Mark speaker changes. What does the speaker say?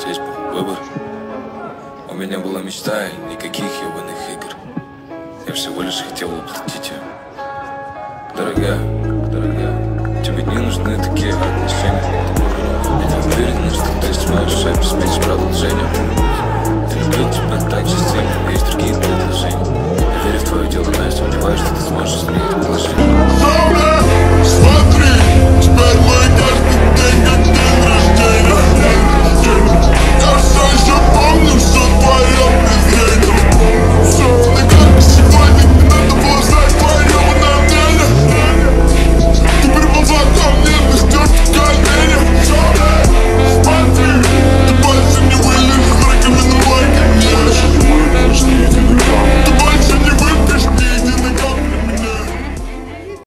Speaker 1: здесь был выбор. У меня была мечта и никаких ебаных игр. Я всего лишь хотел уплатить ее. Дорогая, дорогая, тебе не нужны такие отношения. Я не уверен, что ты сможешь обеспечить продолжение. Я люблю тебя так же сильно, есть другие предложения. Я верю в твое дело, но я сомневаюсь, что ты сможешь изменить